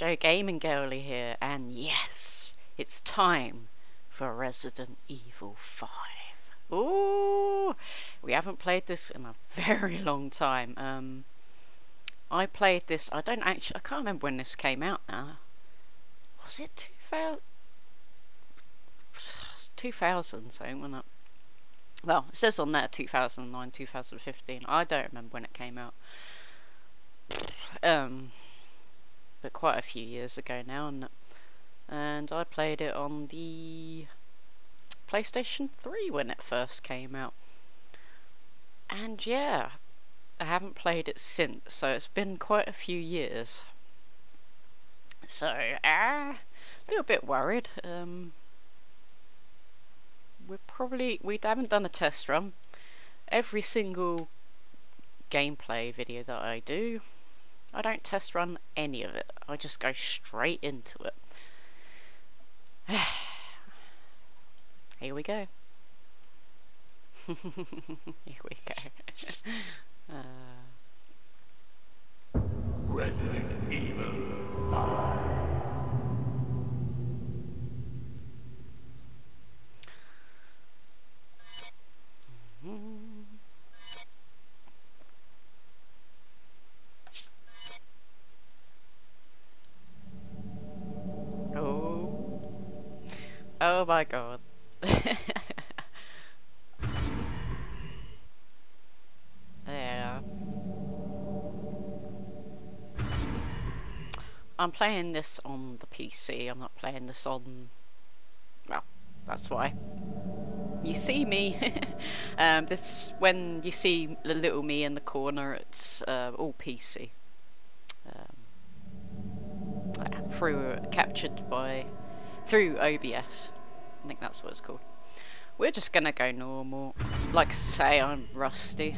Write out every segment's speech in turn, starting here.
Jo Gaming Girly here, and yes, it's time for Resident Evil 5. Ooh, we haven't played this in a very long time. Um, I played this, I don't actually, I can't remember when this came out now. Was it 2000? 2000 something, wasn't it? Well, it says on there 2009, 2015. I don't remember when it came out. Um, but quite a few years ago now, and and I played it on the PlayStation 3 when it first came out. And yeah, I haven't played it since, so it's been quite a few years. So, ah, uh, a little bit worried. Um, we're probably we haven't done a test run. Every single gameplay video that I do, I don't test run any of it. I just go straight into it. Here we go. Here we go. uh. Resident Evil 5. Oh my god. yeah. I'm playing this on the PC, I'm not playing this on... Well, that's why. You see me. um, this when you see the little me in the corner, it's uh, all PC. Um, through captured by through OBS. I think that's what it's called. We're just gonna go normal. Like say I'm rusty.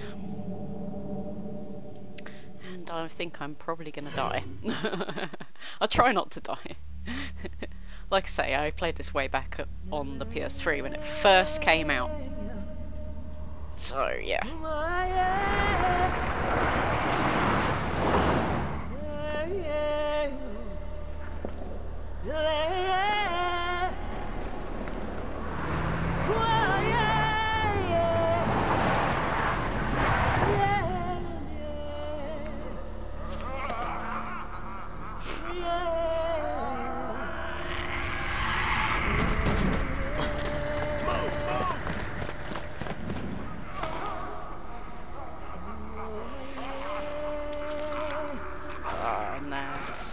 And I think I'm probably gonna die. I'll try not to die. like I say, I played this way back on the PS3 when it first came out. So, yeah.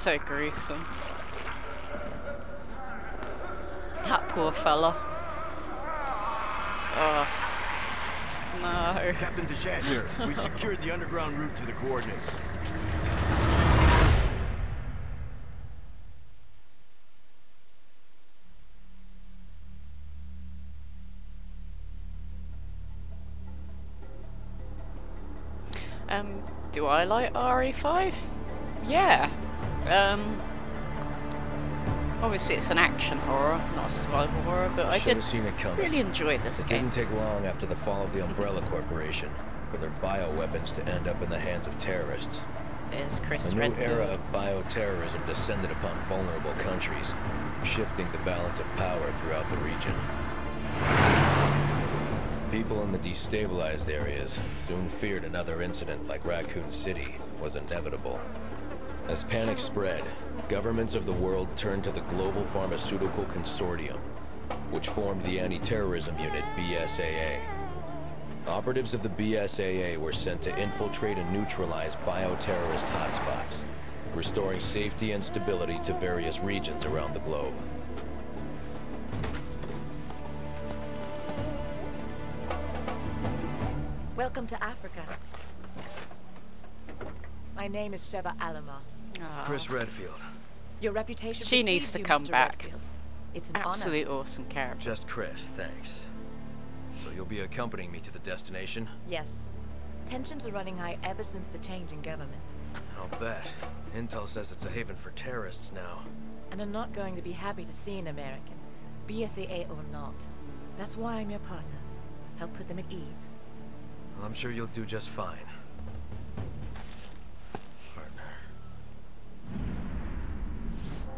So gruesome. That poor fella. Oh. No. Captain DeChant here. We secured the underground route to the coordinates. Um, do I like RE5? Yeah. Um, obviously it's an action horror, not a survival horror, but I did really enjoy this it game. It didn't take long after the fall of the Umbrella Corporation for their bioweapons to end up in the hands of terrorists. There's Chris A new Redfield. era of bioterrorism descended upon vulnerable countries, shifting the balance of power throughout the region. People in the destabilized areas soon feared another incident like Raccoon City was inevitable. As panic spread, governments of the world turned to the Global Pharmaceutical Consortium, which formed the Anti-Terrorism Unit, BSAA. Operatives of the BSAA were sent to infiltrate and neutralize bioterrorist hotspots, restoring safety and stability to various regions around the globe. Welcome to Africa. My name is Sheva Alomar. Oh. Chris Redfield. Your reputation She needs precedes to you, come Mr. back. Redfield. It's an Absolute awesome character. Just Chris, thanks. So you'll be accompanying me to the destination? Yes. Tensions are running high ever since the change in government. I'll bet. Intel says it's a haven for terrorists now. And I'm not going to be happy to see an American, BSAA or not. That's why I'm your partner. Help put them at ease. Well, I'm sure you'll do just fine.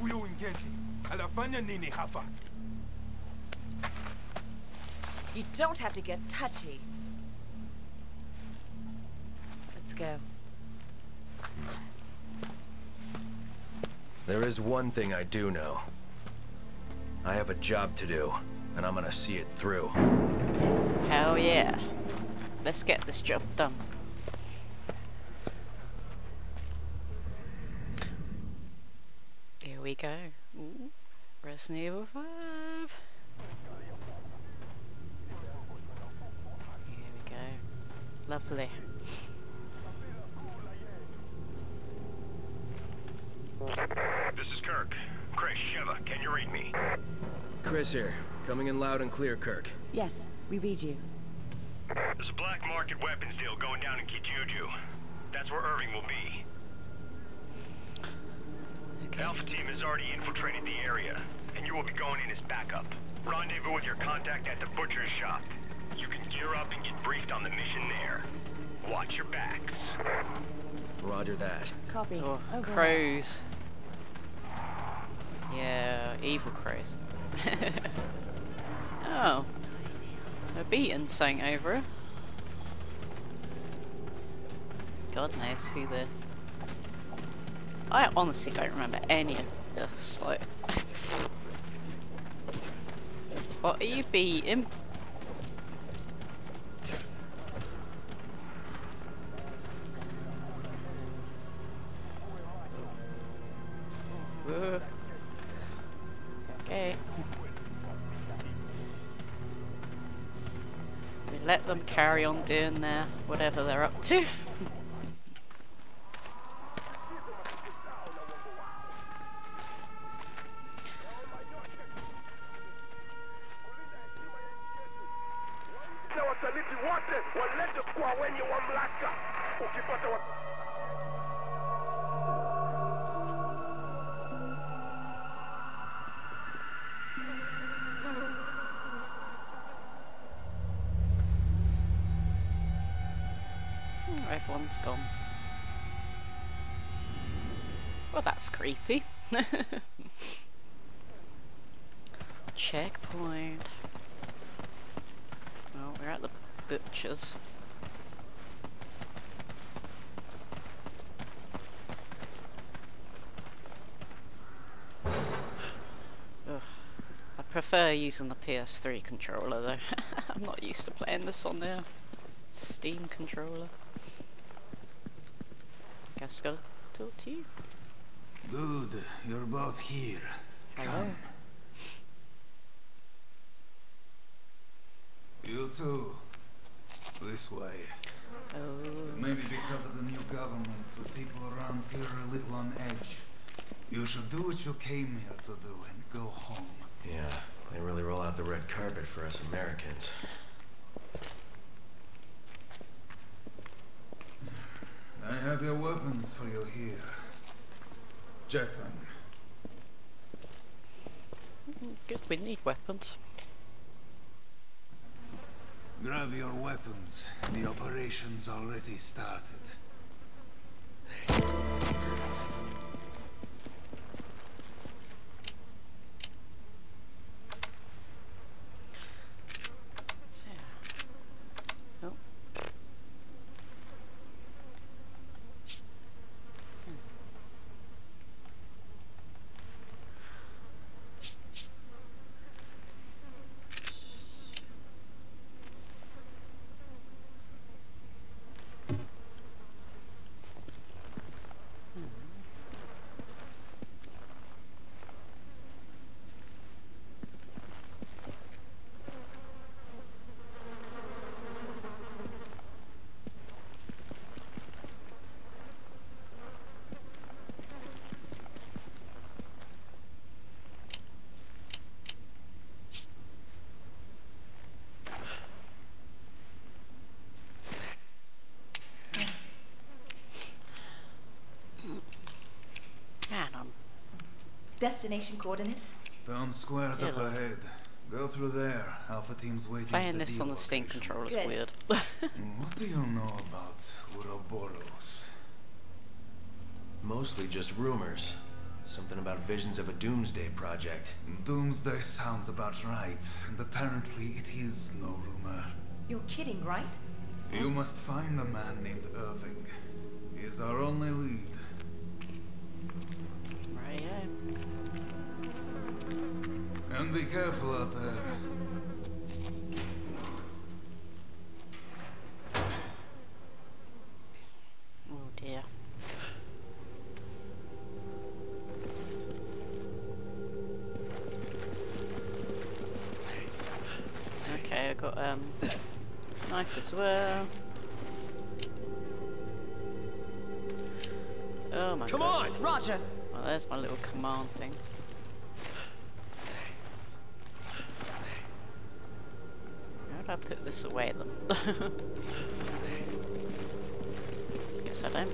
huyo ingenzi anafanya nini hapa? You don't have to get touchy. Let's go. There is one thing I do know. I have a job to do, and I'm gonna see it through. hell yeah. Let's get this job done. Here we go. Ooh, Resident Evil 5. Here we go. Lovely. This is Kirk. Chris, Sheva, can you read me? Chris here, coming in loud and clear, Kirk. Yes, we read you. There's a black market weapons deal going down in Kijuju. That's where Irving will be. Okay. Alpha team has already infiltrated the area, and you will be going in as backup. Rendezvous with your contact at the butcher's shop. You can gear up and get briefed on the mission there. Watch your backs. Roger that. Copy. Oh, Over. crows. Yeah, evil crows. oh. They're beating something over her. God knows who the... I honestly don't remember any of this, like... what are you beating? Okay. We let them carry on doing their whatever they're up to. Creepy. Checkpoint. Oh, we're at the butcher's. Ugh. I prefer using the PS3 controller though. I'm not used to playing this on the Steam controller. Gotta talk to you. Good, you're both here. Hello. Come. You too. This way. Oh, Maybe because of the new government, the people around here are a little on edge. You should do what you came here to do and go home. Yeah, they really roll out the red carpet for us Americans. I have your weapons for you here. Check them. good. We need weapons. Grab your weapons. The operation's already started. So, yeah. Oh. Hmm. Hmm. Destination coordinates? Town square's up Yeah. ahead. Go through there. Alpha team's waiting. at Playing this on the Steam location. controller is Good. weird. What do you know about Ouroboros? Mostly just rumors. Something about visions of a doomsday project. Doomsday sounds about right, and apparently it is no rumor. You're kidding, right? You must find a man named Irving. He is our only lead. And be careful out there. Oh dear. Okay, I got um knife as well. Oh my Come god. on! Roger. Well, there's my little command thing. How do I put this away then? Guess I don't.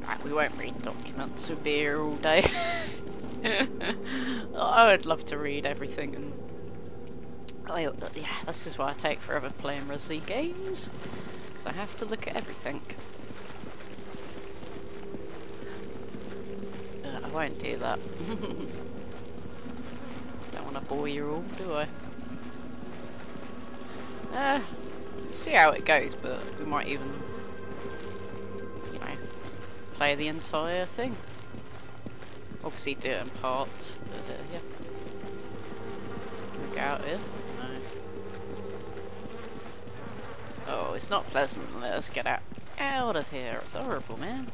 Right, we won't read documents. We'll be here all day. I would love to read everything and I, yeah, this is why I take forever playing Resi games because I have to look at everything. Uh, I won't do that. Don't want to bore you all, do I? Uh, see how it goes, but we might even, you know, play the entire thing. Obviously do it in parts, but uh, yeah. Get out here? No. It's not pleasant. Let us get out. Out of here. It's horrible, man.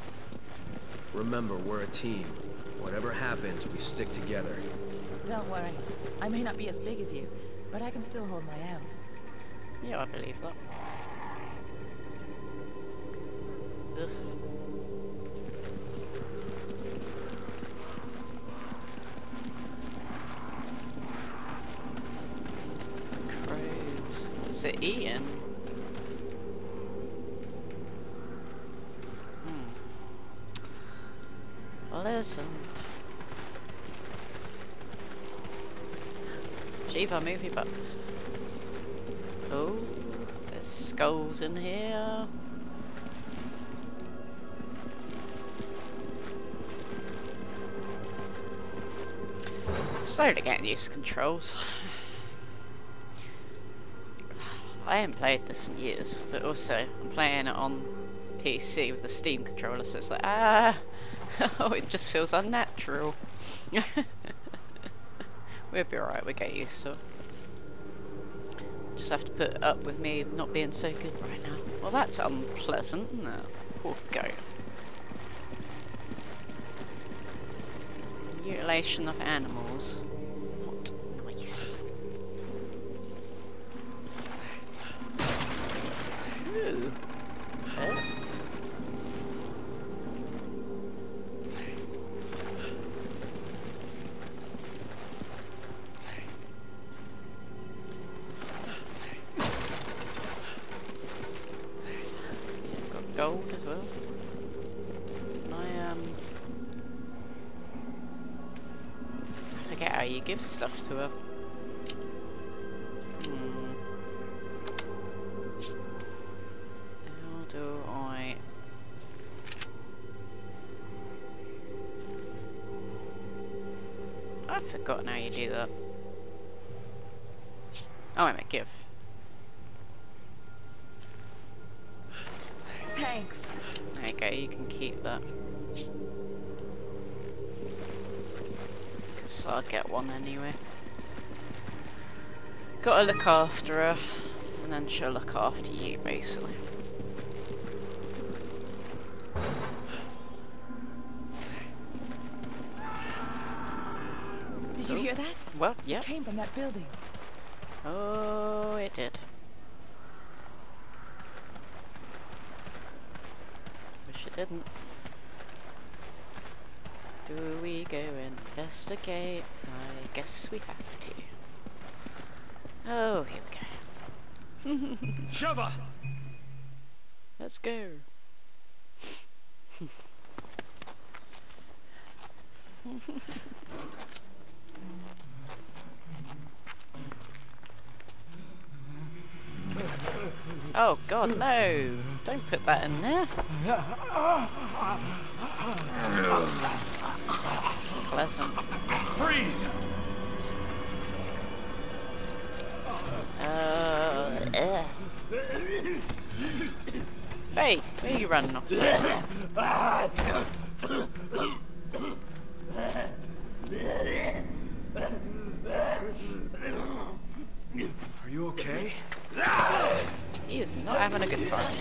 Remember, we're a team. Whatever happens, we stick together. Don't worry. I may not be as big as you, but I can still hold my own. Yeah, I believe that. Ugh. Crows. What's it eating? Hmm. Pleasant. Sheva movie, but Oh, there's in here. Slowly getting used to controls. I haven't played this in years, but also I'm playing it on PC with the Steam controller, so it's like, ah, oh, it just feels unnatural. we'll be alright, we'll get used to it. Just have to put up with me not being so good right now. Well, that's unpleasant, isn't? Poor goat. Mutilation of animals. After her, and then she'll look after you, basically. Did you hear that? Well, yeah. It came from that building. Oh, it did. Wish it didn't. Do we go investigate? I guess we have to. Oh, here we go. Sheva! Let's go. oh god, no! Don't put that in there. Pleasant. Freeze! Uh, Hey, where are you running off to? Are you okay? He is not having a good time.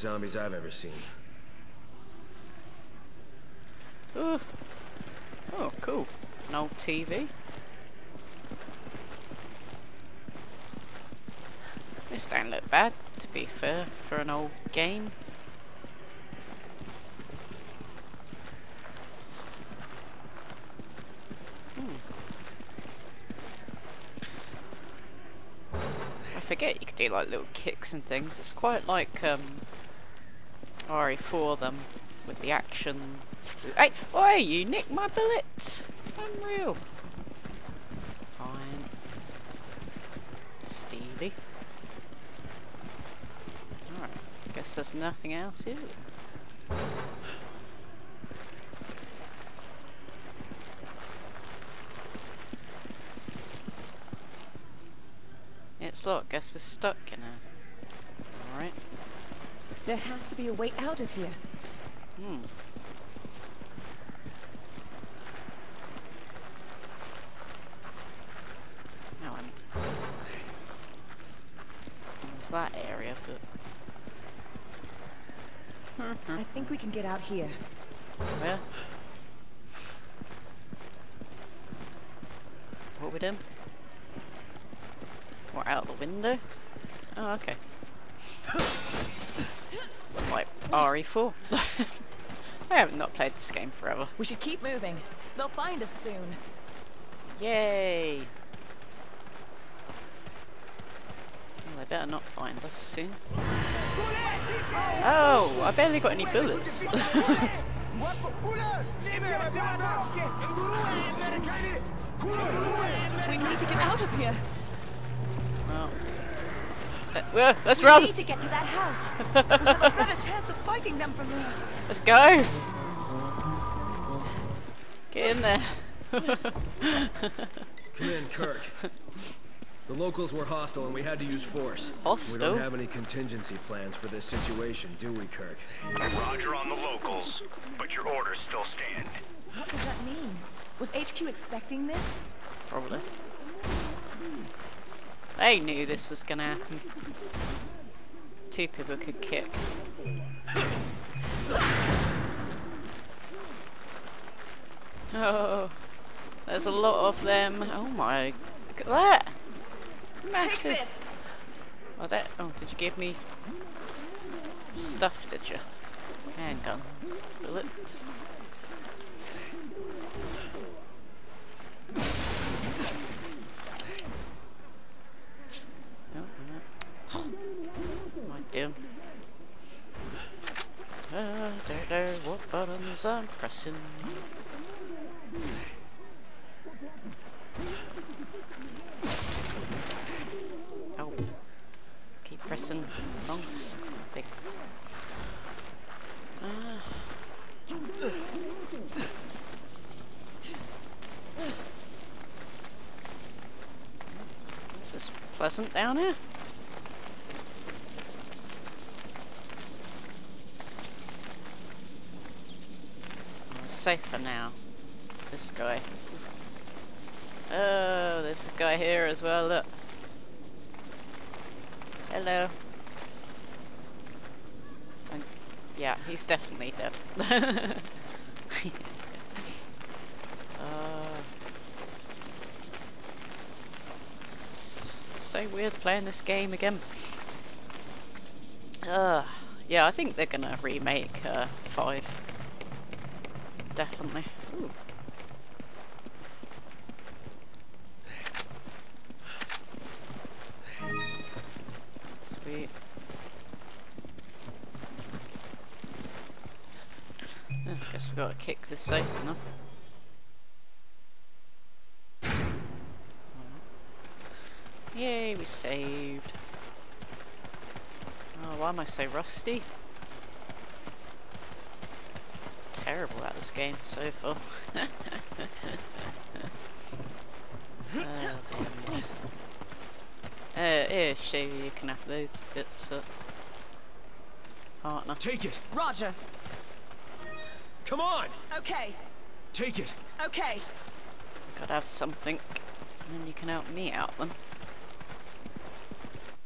Zombies I've ever seen. Ooh. Oh, cool. An old TV. This don't look bad, to be fair, for an old game. Hmm. I forget you could do like little kicks and things. It's quite like um, RE4 them with the action. Hey, oi, you nicked my bullets! Unreal. Fine. Steely. Alright, guess there's nothing else here. It's locked, guess we're stuck in it. There has to be a way out of here. Hmm. No, I mean, there's that area, but I think we can get out here. where? What we doing? What out the window? Oh, okay. Like RE4. I have not played this game forever. We should keep moving. They'll find us soon. Yay! Well, they better not find us soon. Oh, I barely got any bullets. We need to get out of here. well, uh, well, let's we run! need to get to that house. we'll have a better chance of fighting them from there. Let's go! Get in there. Come in, Kirk. The locals were hostile and we had to use force. We Hostile? don't have any contingency plans for this situation, do we, Kirk? Roger on the locals, but your orders still stand. What does that mean? Was HQ expecting this? Probably. They knew this was gonna happen. Two people could kick. Oh, there's a lot of them. Oh my, look at that! Massive. Oh, that. Oh, did you give me stuff? Did you? Handgun, bullets. down. Uh, there, there, what buttons I'm pressing? Oh, keep pressing things. Uh. Ah. This is pleasant down here. Safer now. This guy. Oh, there's a guy here as well, look. Hello. And- yeah, he's definitely dead. uh, so weird playing this game again. Uh, yeah, I think they're gonna remake uh, 5. Definitely. Ooh. Sweet. Uh, guess we gotta kick this open now. Yay, we saved. Oh, why am I so rusty? Terrible at this game so far. oh, dear. Uh, here, Shay, you can have those bits up. Partner. Take it! Roger. Come on! Okay. Take it! Okay. Gotta have something, and then you can help me out then.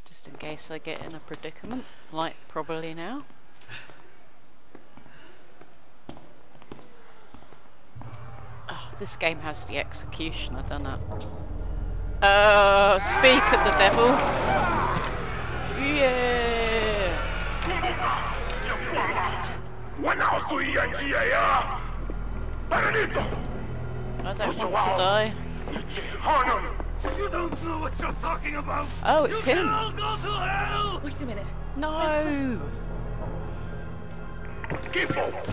Just in case I get in a predicament, like probably now. Oh, this game has the executioner, doesn't it? Uh, speak of the devil. Yeah. I don't want to die. You don't know what you're talking about. Oh, it's you him. Wait a minute. No.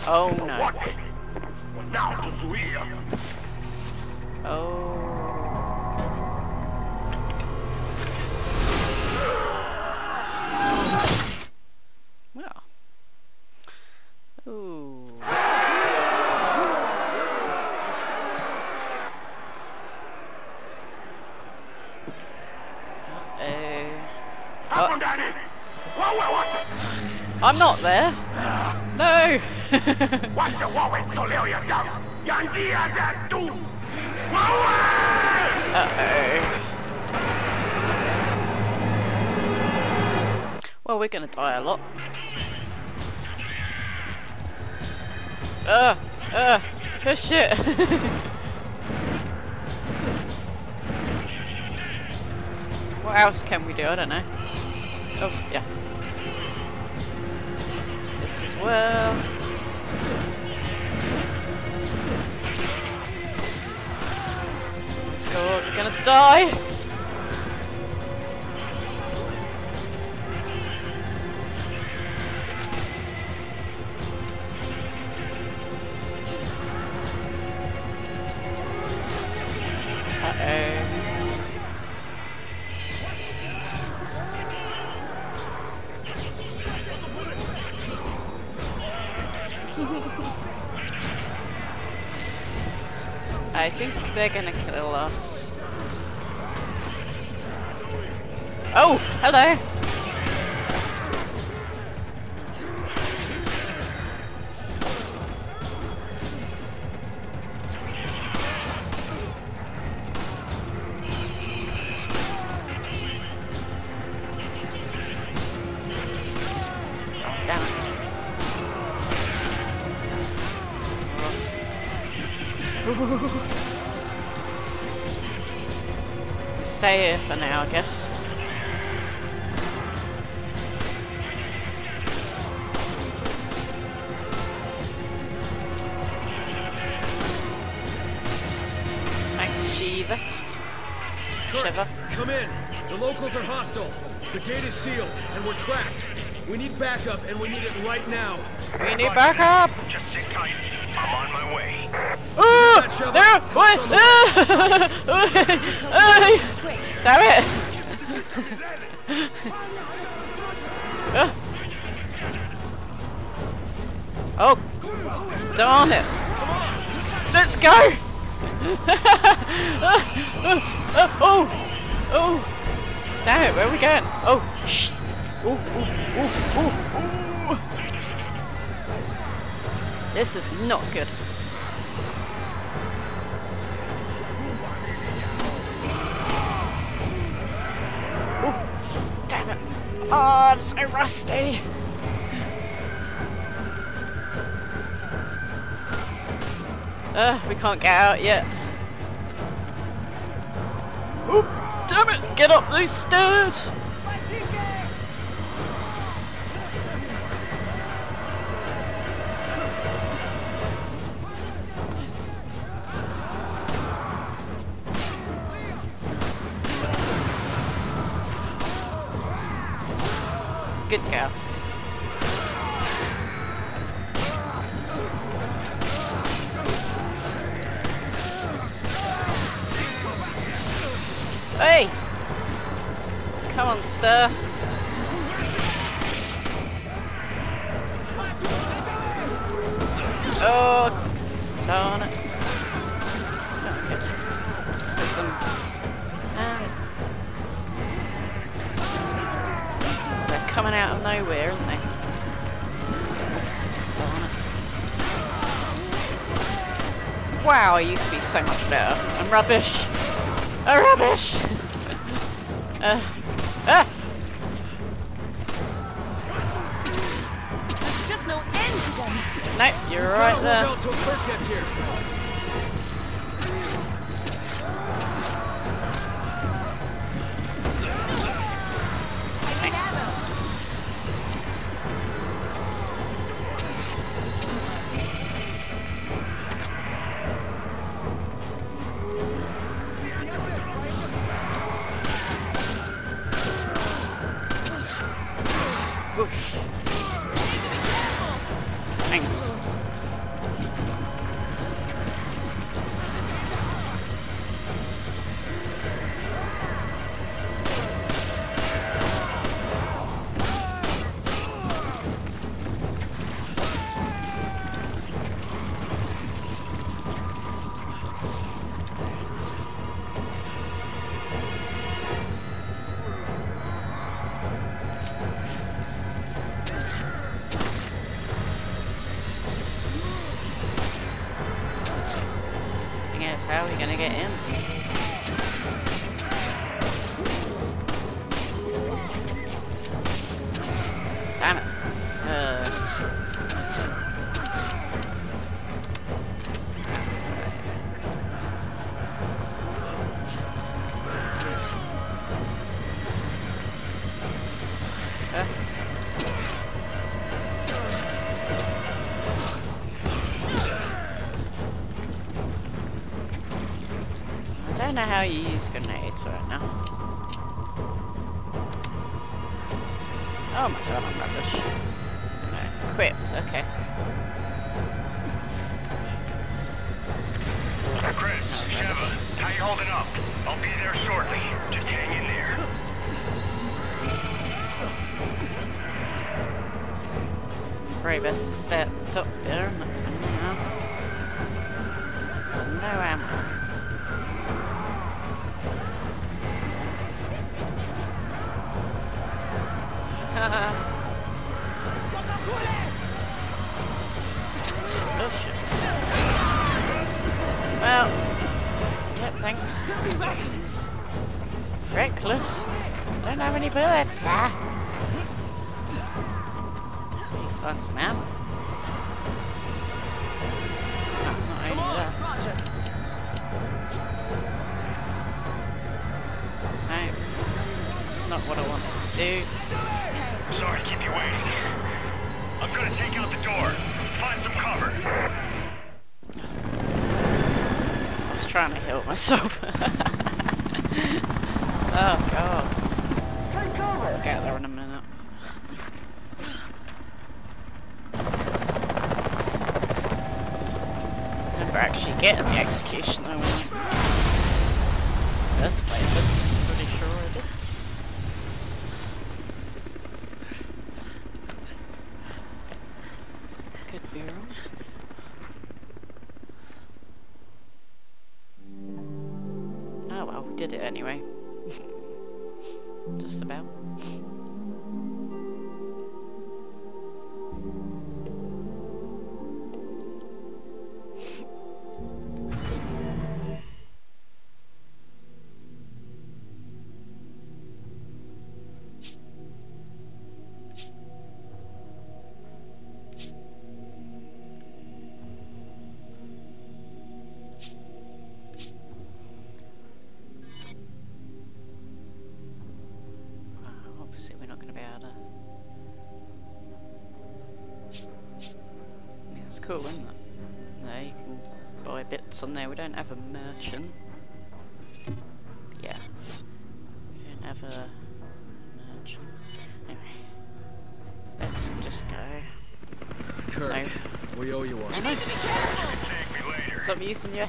Oh no. Oh. Well. Ooh. Hey. Oh. I'm not there. No. Well, we're gonna die a lot. Uh, uh, oh shit! what else can we do? I don't know. Oh, yeah. This as well. We're gonna die! I think they're gonna hello. Sheva. Sheva. Come in! The locals are hostile. The gate is sealed, and we're trapped. We need backup, and we need it right now. We need backup! Just sit tight. I'm on my way. Ah! Ah! Oh, shovel. there! What? Ah! ah! Damn it! Oh, darn it! Let's go! Oh, oh, oh! Damn it, where are we going? Oh, shh. Ooh, ooh, ooh, ooh, ooh. This is not good. Damn it. Oh, I'm so rusty. Uh, we can't get out yet. Oh, damn it! Get up these stairs! Rubbish. Use grenades right now. Oh my god, I don't have any bullets, ah. Be fun some ammo. Not Come on. Roger. No, it's not what I wanted to do. Sorry to keep you waiting. I'm gonna take out the door. Find some cover. I was trying to help myself. oh god. I'll get there in a minute. Never actually getting the executioner when I played this. I'm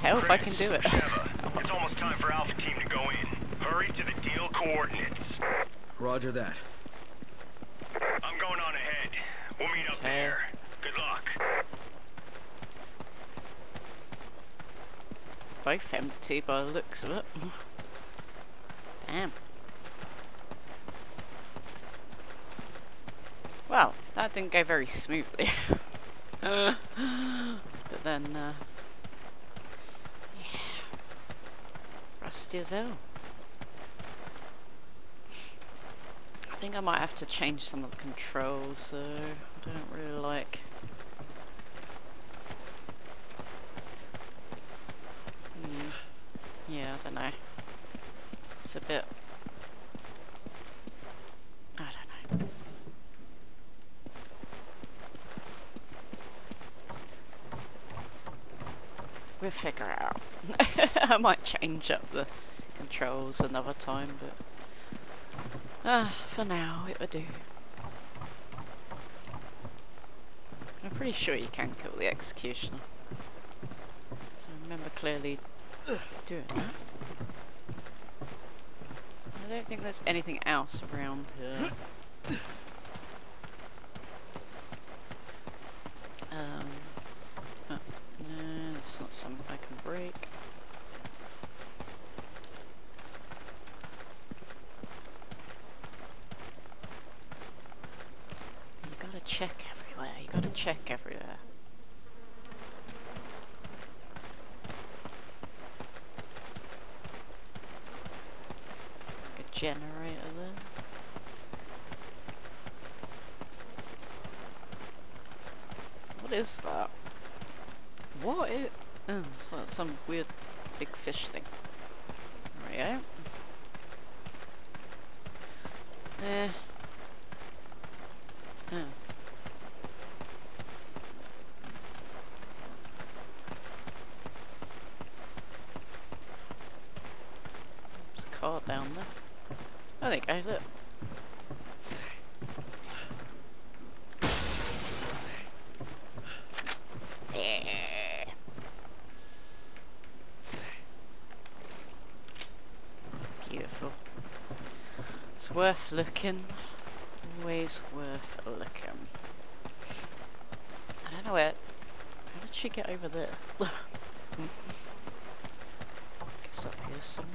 So I'm using I can do it. Sheva, it's almost time for Alpha Team to go in. Hurry to the deal coordinates. Roger that. I'm going on ahead. We'll meet up Okay. there. Good luck. Both empty by the looks of it. Damn. Well, that didn't go very smoothly. Uh, but then, uh, yeah. Hell. I think I might have to change some of the controls, so I don't really like Hmm. Yeah, I don't know. It's a bit. I don't know. We'll figure. I might change up the controls another time, but. Ah, for now, it would do. I'm pretty sure you can kill the executioner. So I remember clearly doing that. I don't think there's anything else around here. Um, oh, no, that's not something I can break. You gotta check everywhere, you gotta check everywhere. Like a generator there. What is that? What is... Oh, it's like some weird big fish thing. There we go. Eh. Oh. There's a car down there. Oh, there you go, look. Yeah. Beautiful. Worth looking. Always worth looking. I don't know where. How did she get over there? Guess up here somewhere.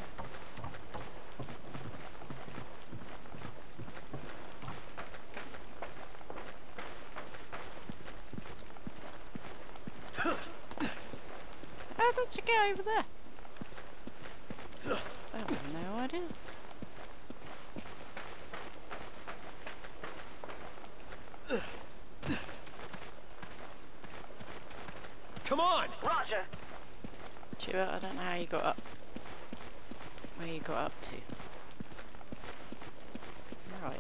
How did you get over there? I have no idea. Come on! Roger. Stuart, I don't know how you got up. Where you got up to. Right.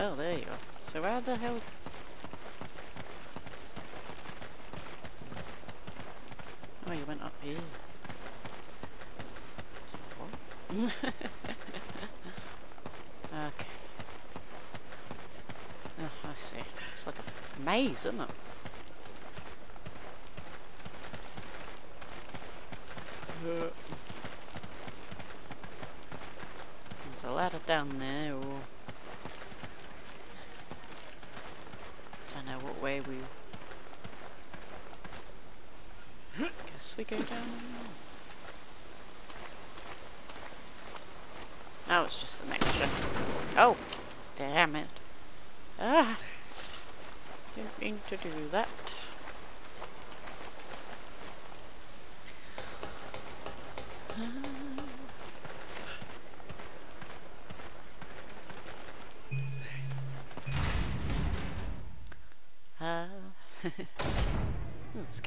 Oh, there you are. So how the hell... Oh, you went up here. So what? okay. Oh, I see. It's like a maze, isn't it? Uh, There's a ladder down there, or... Don't know what way we... Guess we go down. That was just an extra. Oh, damn it. Ah, didn't mean to do that. Uh, hmm, it's getting sunny. Captain DeChant here. Our route is blocked. Come in.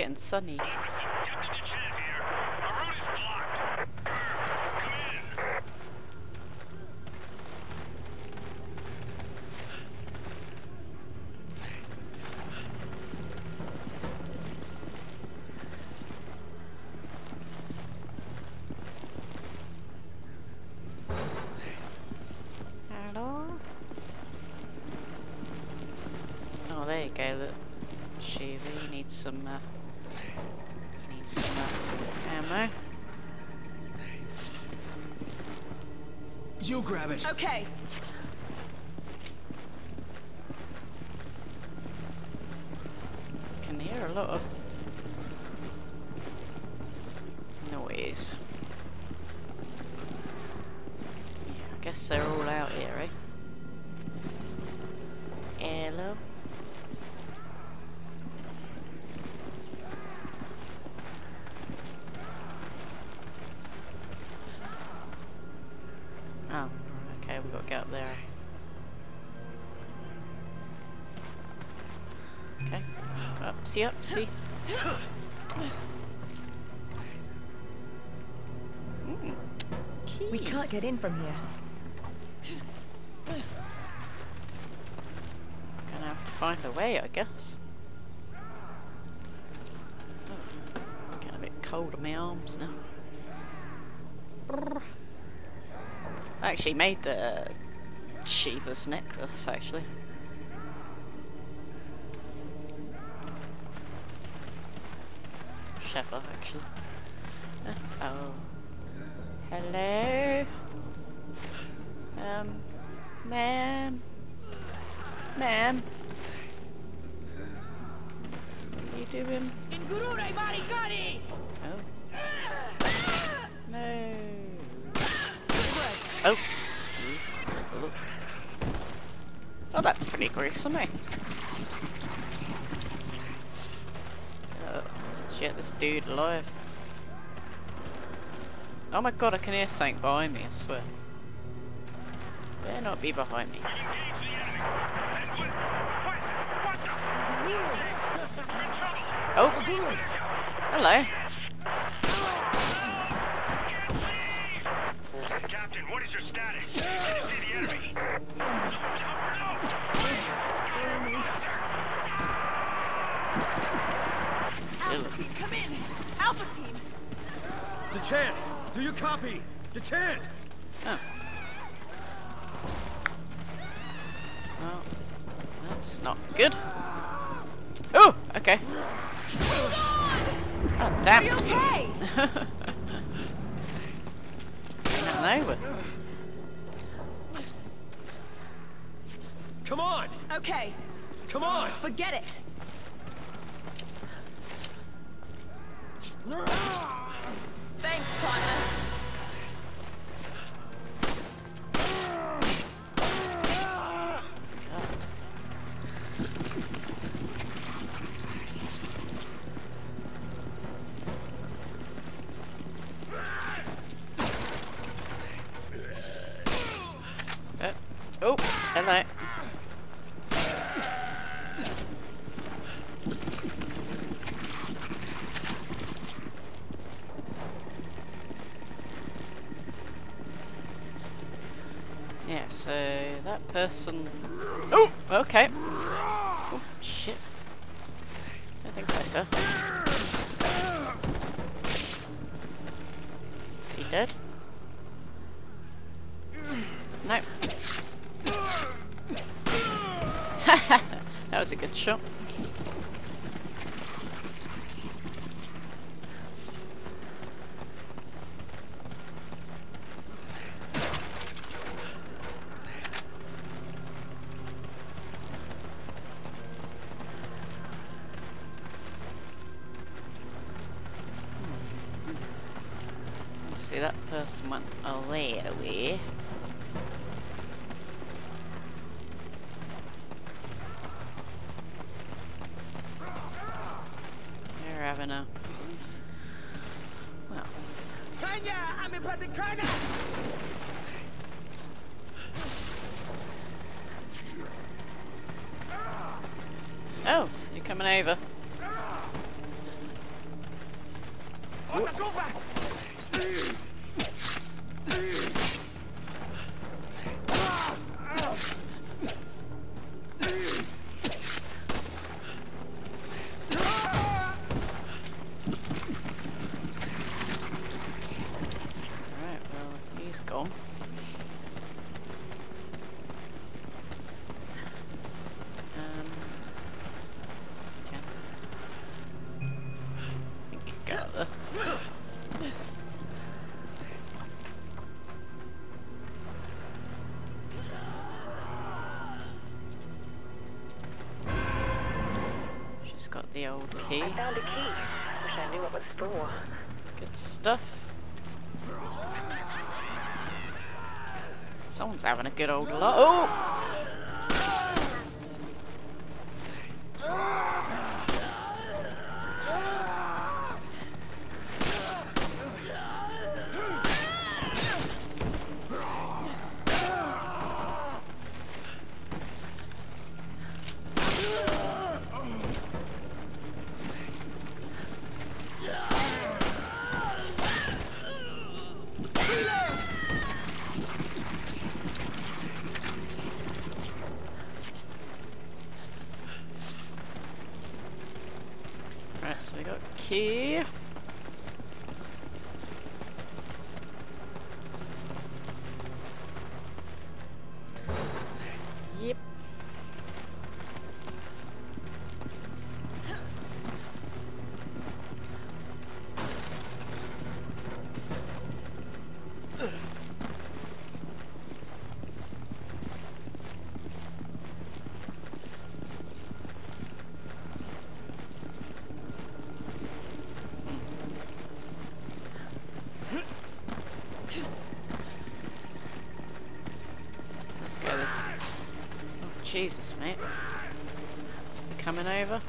Hello? Oh, there you go. Look, Sheva, you need some. Uh, some uh, ammo. You grab it. Okay. Can hear a lot of see. Mm. We can't get in from here. Gonna have to find a way, I guess. Oh, getting a bit cold on my arms now. I actually made the Sheva's necklace, actually. God, I can hear something behind me, I swear. Better not be behind me. Oh! Hello. Captain, what is your status? You the enemy? Alpha team, come in! Alpha team! DeChant, do you copy? DeChant! Oh. Well, that's not good. Oh, okay. Oh, damn. Are you okay? Came out. Come on! Okay, Come on! forget it. That person. You're coming over. Someone's having Jesus, mate. Is he coming over?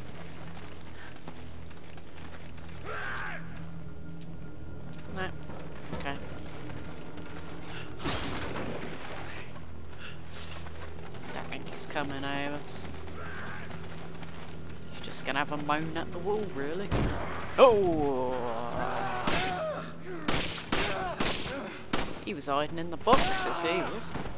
No. Okay. Don't think he's coming over. He's just gonna have a moan at the wall, really. Oh! He was hiding in the boxes, he was.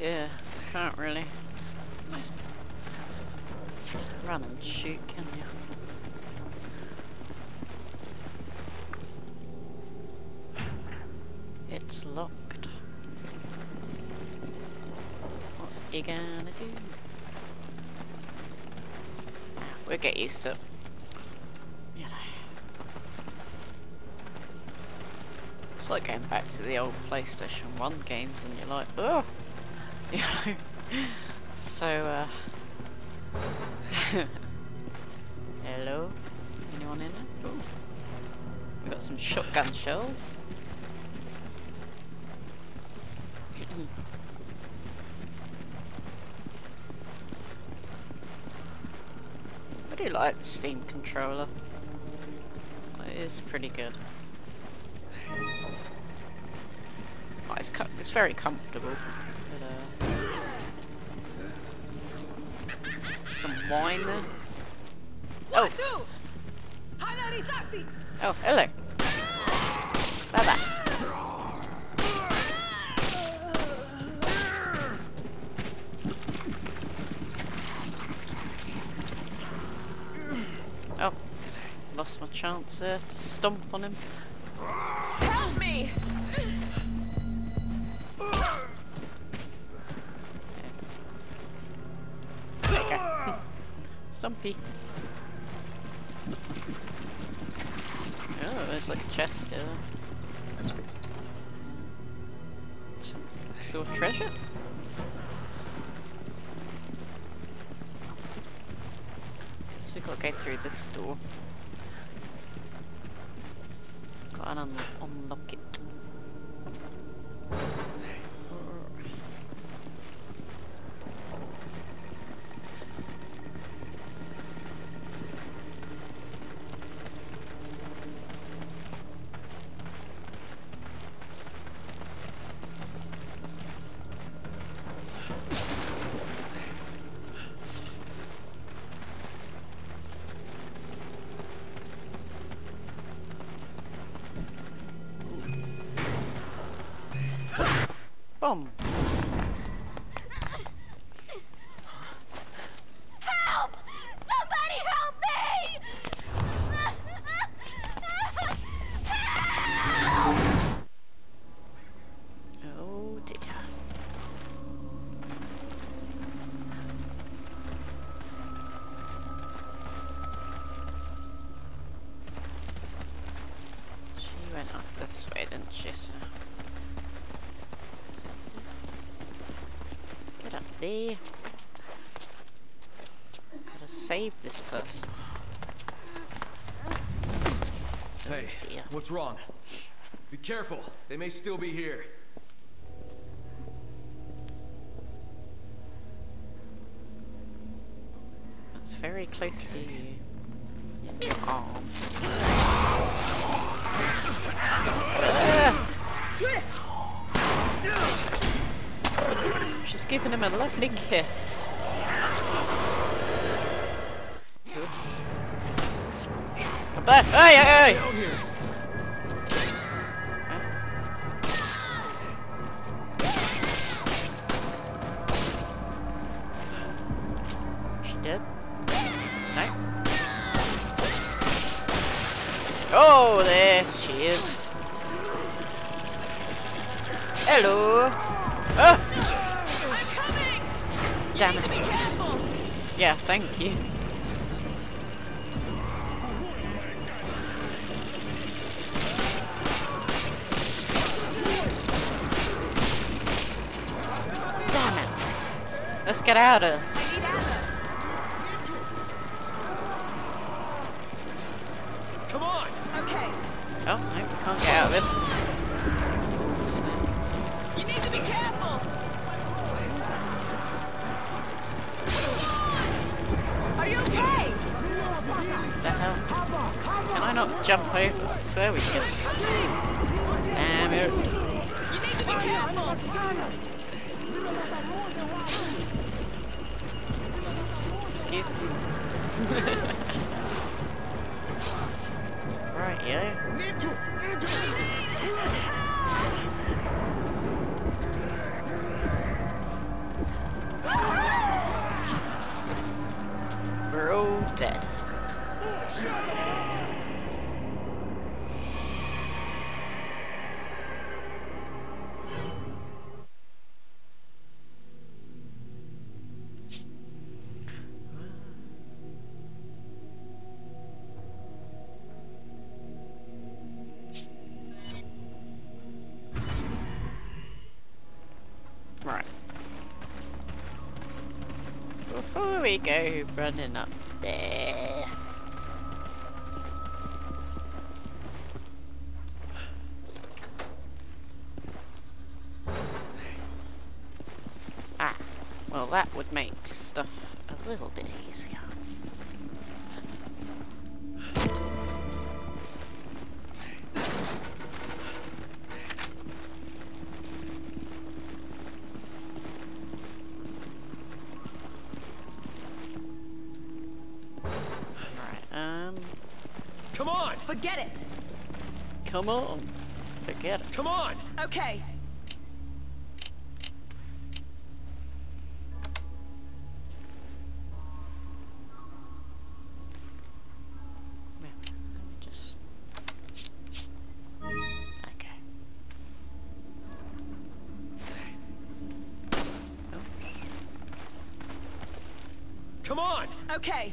Realised, yeah, can't really run and shoot, can you? It's locked. What you gonna do? We'll get used to it. It's like going back to the old PlayStation 1 games and you're like, oh! Like the Steam controller. It is pretty good. Oh, it's, it's very comfortable. But, uh, some wine there. Oh, oh, hello. chance there to stomp on him. Help me! Stumpy. Oh, there's like a chest here. Some sort of treasure? Guess we gotta go through this door. There. Gotta save this person. Hey, dear. what's wrong? Be careful. They may still be here. She's giving him a lovely kiss. Come back! Hey, hey, hey! She did? No? Oh, there she is. Hello. Damn it. Yeah, thank you. Damn it. Let's get out of we go running up there. Ah, well that would make stuff a little bit easier. it. Come on. Forget it. Come on! Okay. Okay. Come on! Okay.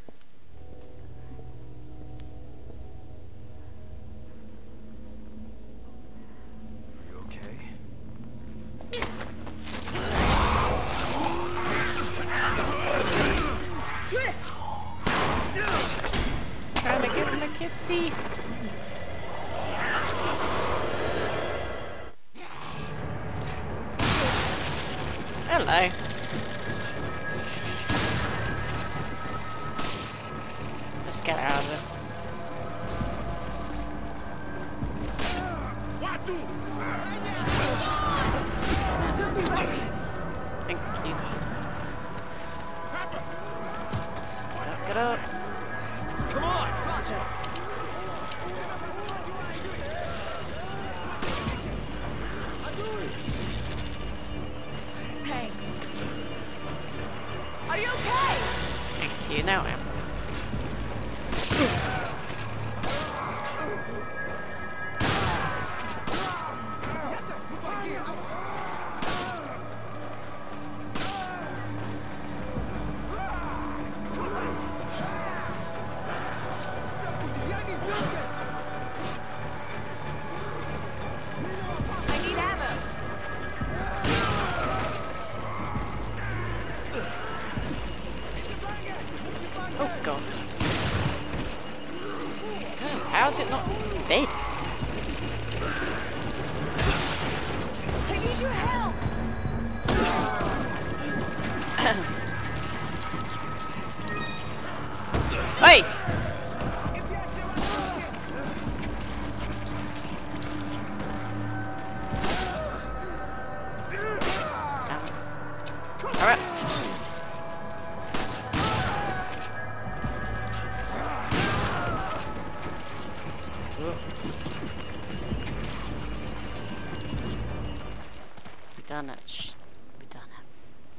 done it. We done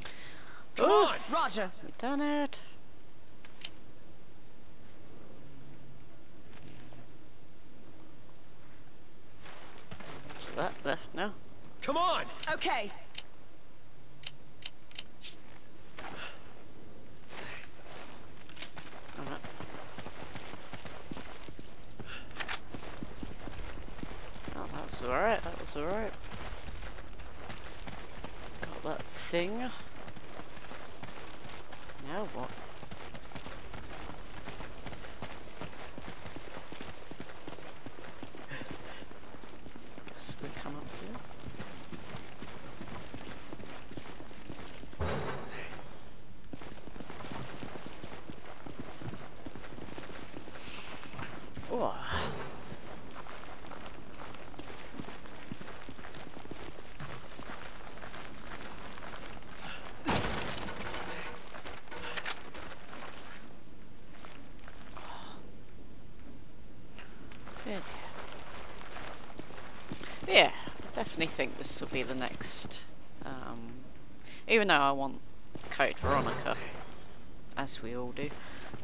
it. Come on, Roger. We done it. I definitely think this will be the next. Um, even though I want Code Veronica, as we all do.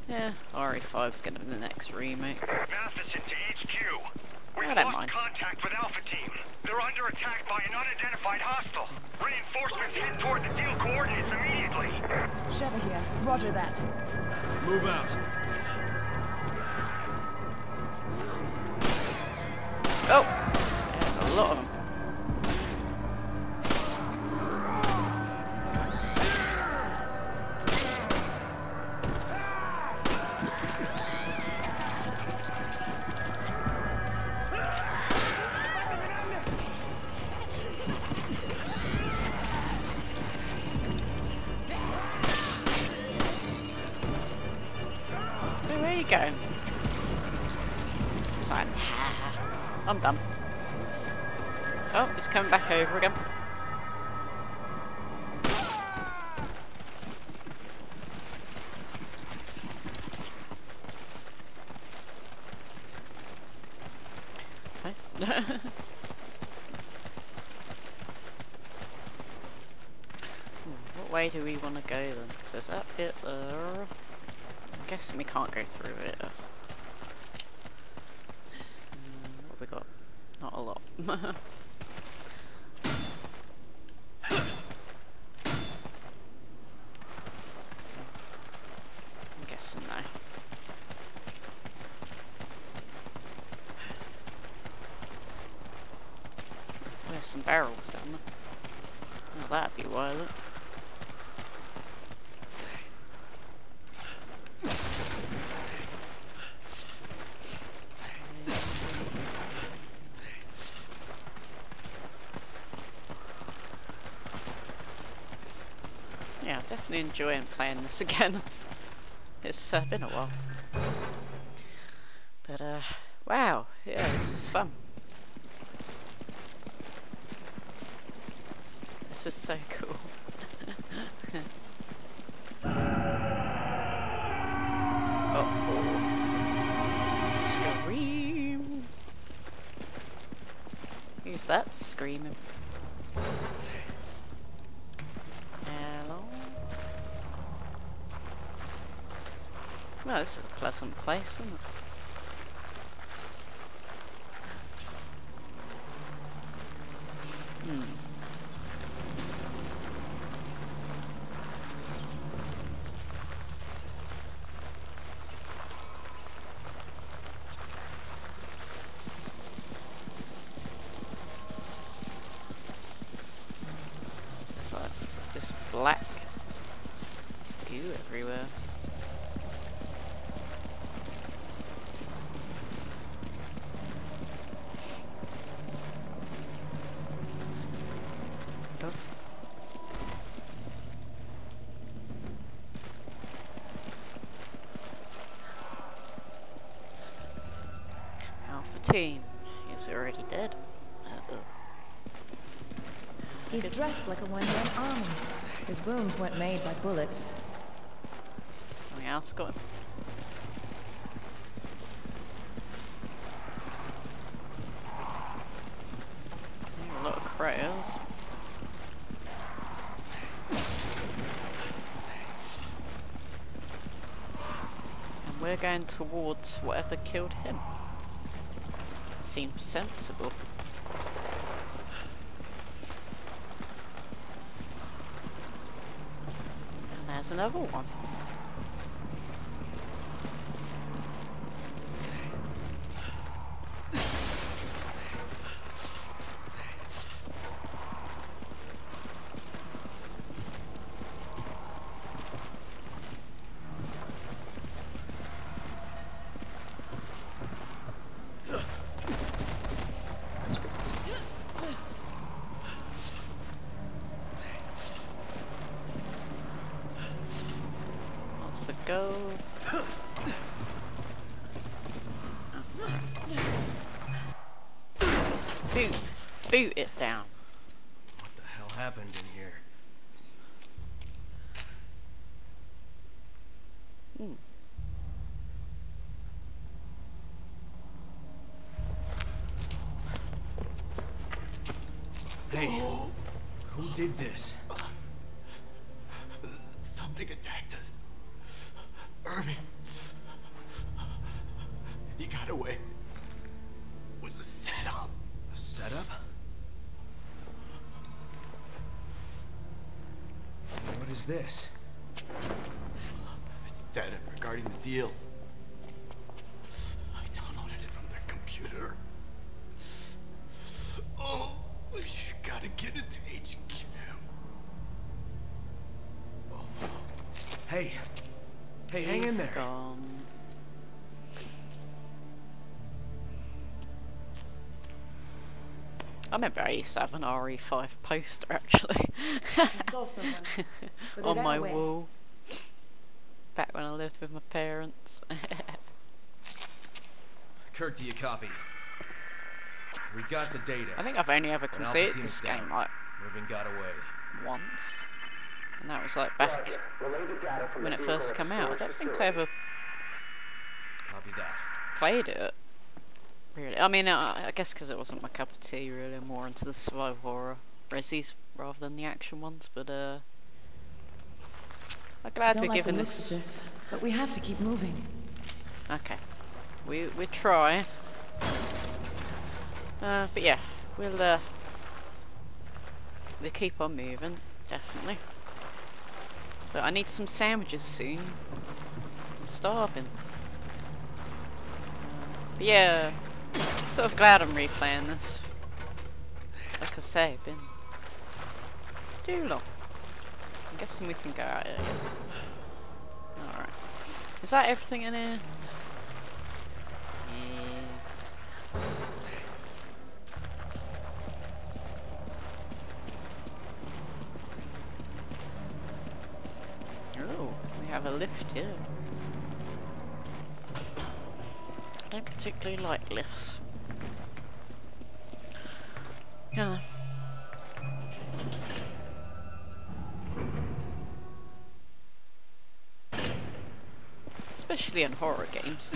Yeah, RE5 is going to be the next remake. Matheson to HQ. We've I don't mind. contact with Alpha Team. They're under attack by an unidentified hostile. Reinforcements head toward the deal coordinates immediately. Sheva here. Roger that. Move out. Oh! There's a lot of them. I'm done. Oh, it's coming back over again. What way do we want to go then? Because there's that bit there. I'm guessing we can't go through it. Uh, mm, what have we got? Not a lot. I'm guessing no. There's some barrels down there. Oh, that'd be violent. Yeah, definitely enjoying playing this again. it's uh, been a while. But, uh, wow, yeah, this is fun. This is so cool. oh, scream! Who's that screaming? This is a pleasant place, isn't it? Hmm. There's like this black goo everywhere. Oh. Team is already dead. Uh-oh. He's dressed like a one-man army. His wounds weren't made by bullets. Something else got him. A lot of crows. And we're going towards whatever killed him. Seems sensible. And there's another one. Wants to go. Boot, boot it down. What the hell happened in here? Hmm. Hey, who did this? Something attacked us. Irving. He got away. It was a setup. A setup? What is this? It's data regarding the deal. I downloaded it from their computer. Oh, you gotta get it to HQ. Hey. Hey, hang in He's there. Gone. Remember I used to have an RE5 poster actually saw someone, on ran my away. wall back when I lived with my parents. Kirk, do you copy? We got the data. I think I've only ever completed this Team's game like Irving got away. once, and that was like back when it first came out. I don't think I ever Copy that. played it. I mean, uh, I guess because it wasn't my cup of tea. Really, I'm more into the survival horror resis rather than the action ones. But uh, I'm glad we're like given this. this, but we have to keep moving. Okay, we we try. Uh, but yeah, we'll uh, we'll keep on moving, definitely. But I need some sandwiches soon. I'm starving. Uh, but yeah, sort of glad I'm replaying this. Like I say, been too long. I'm guessing we can go out here. Alright. Is that everything in here? Oh, we have a lift here. I don't particularly like lifts. Yeah. Especially in horror games.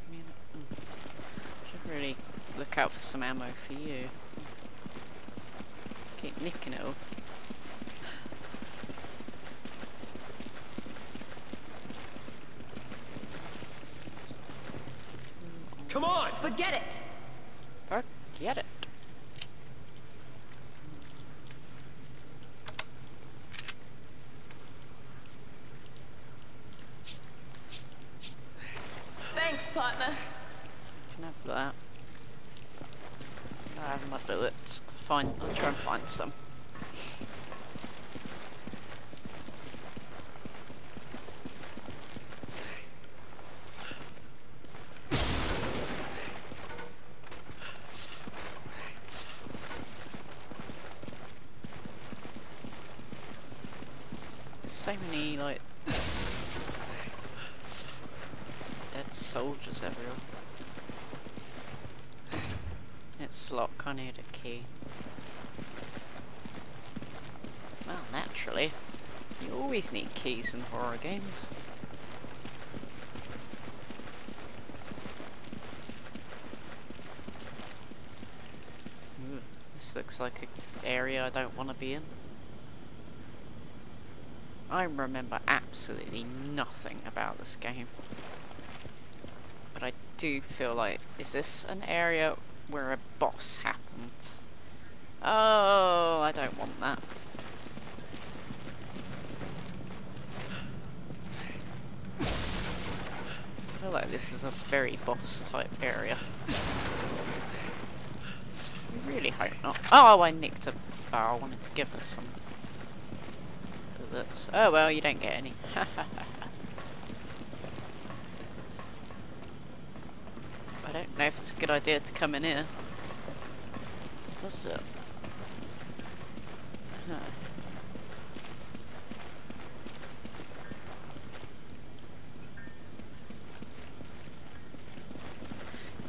I mean, mm, should really look out for some ammo for you. Keep nicking it all. Come on! Forget it! Forget it. Thanks, partner. Can have that. I have my bullets. Fine, I'll try and find some. So many like dead soldiers everywhere. It's locked, I Well, naturally. You always need keys in horror games. Ooh, this looks like an area I don't want to be in. I remember absolutely nothing about this game. But I do feel like, is this an area where a boss happened? Oh, I don't want that. I feel like this is a very boss type area. I really hope not. Oh, I nicked a bar. I wanted to give her some. Oh well, you don't get any. I don't know if it's a good idea to come in here. Does it? Huh.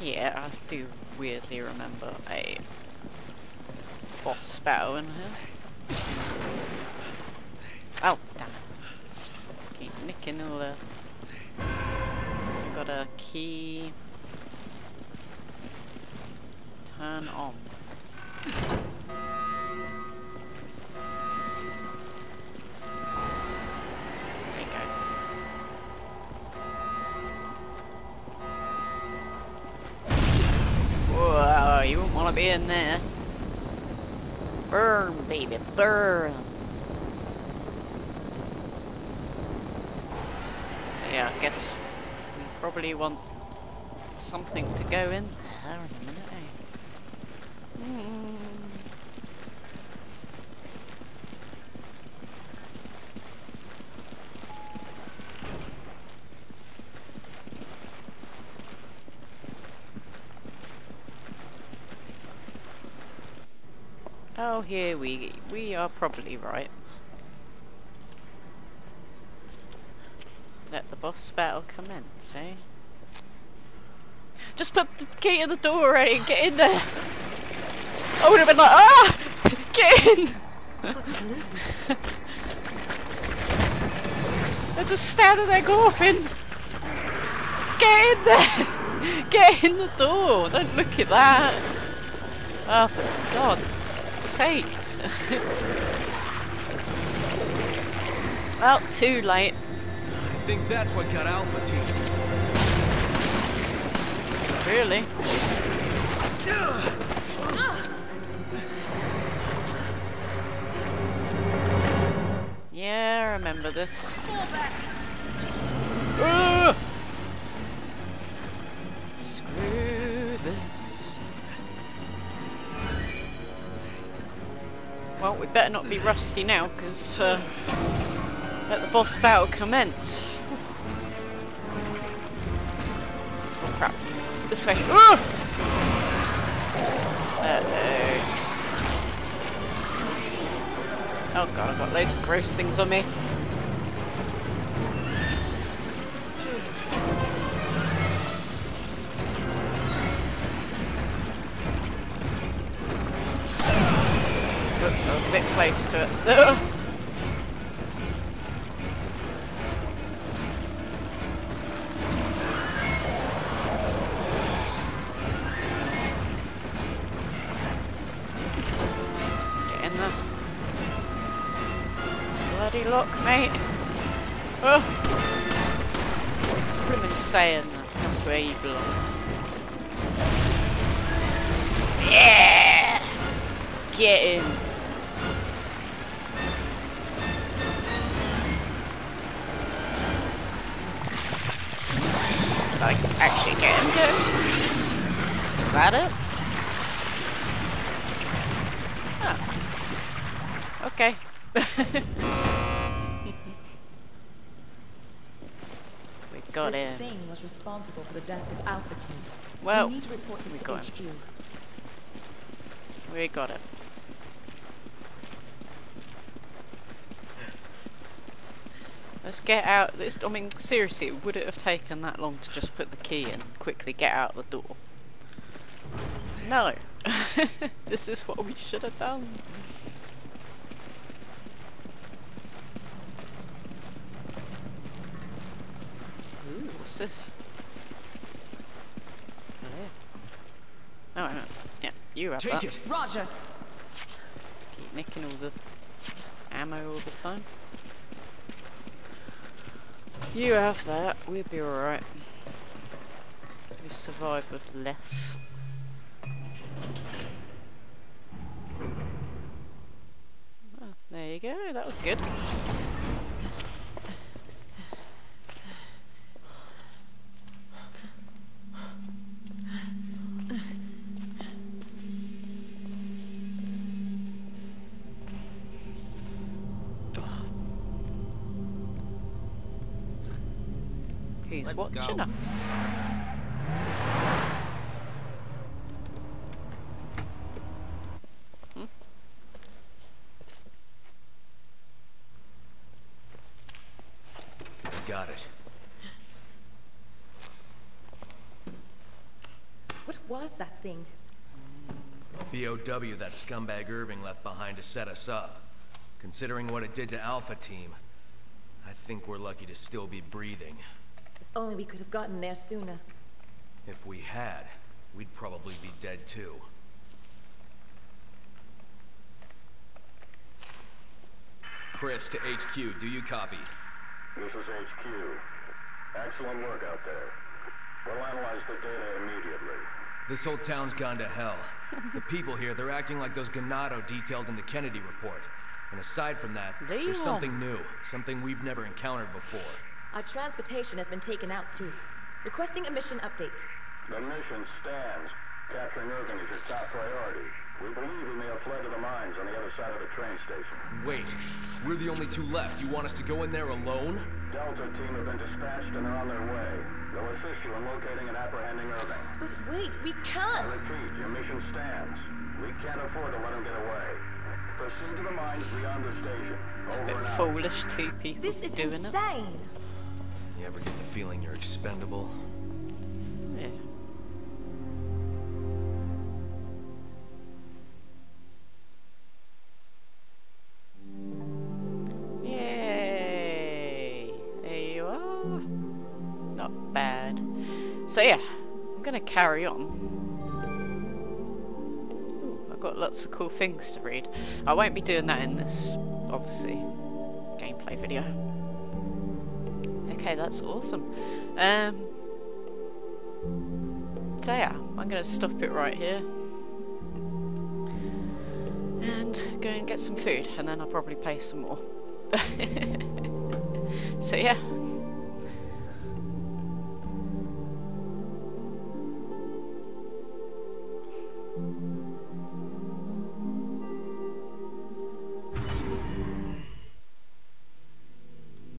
Yeah, I do weirdly remember a in here. Oh, damn it. Keep nicking all the... Got a key. Turn on. There. Whoa, you wouldn't want to be in there. Burn, baby, burn. So yeah, I guess we probably want something to go in there in a minute, eh? Mm. Oh, here we are probably right. Let the boss battle commence, eh? Just put the key in the door, right? Get in there. I would have been like, ah, get in. They're just standing there gawping. Get in there. Get in the door. Don't look at that. Oh, for God sakes. well, too late. I think that's what got Alpha Team. Really? Yeah, I remember this. We better not be rusty now, because uh, let the boss battle commence. Oh crap. This way. Uh oh. Oh god, I've got loads of gross things on me. Close to it. Get in there. Bloody lock, mate. Oh. Women stay in there. That's where you belong. Yeah! Get in. Like, actually get him good. Is that it? Oh. Okay. we got this in. thing was responsible for the deaths of Alpha Team. Well, we need to report this we got HQ. him. We got it. Let's get out. This, I mean, seriously, would it have taken that long to just put the key in, quickly get out the door? No. this is what we should have done. Ooh, what's this? Oh, no. Oh, yeah, you have Take that. it. Roger. Keep nicking all the ammo all the time. You have that, we'll be alright. We've survived with less. Ah, there you go, that was good. Who's Let's watching go. us? Hmm? Got it. What was that thing? BOW that scumbag Irving left behind to set us up. Considering what it did to Alpha Team, I think we're lucky to still be breathing. Only we could have gotten there sooner. If we had, we'd probably be dead too. Chris to HQ, do you copy? This is HQ. Excellent work out there. We'll analyze the data immediately. This whole town's gone to hell. the people here, they're acting like those Ganado detailed in the Kennedy report. And aside from that, there's something new, something we've never encountered before. Our transportation has been taken out too. Requesting a mission update. The mission stands. Capturing Irving is your top priority. We believe he may have fled to the mines on the other side of the train station. Wait, we're the only two left. You want us to go in there alone? Delta team have been dispatched and they're on their way. They'll assist you in locating and apprehending Irving. But wait, we I can't! I repeat, your mission stands. We can't afford to let him get away. Proceed to the mines beyond the station. It's a Over bit foolish, two people This is doing it. You ever get the feeling you're expendable? Yeah. Yay! There you are. Not bad. So yeah, I'm gonna carry on. I've got lots of cool things to read. I won't be doing that in this, obviously, gameplay video. Okay, that's awesome. Um, so yeah, I'm going to stop it right here. And go and get some food, and then I'll probably play some more. so yeah,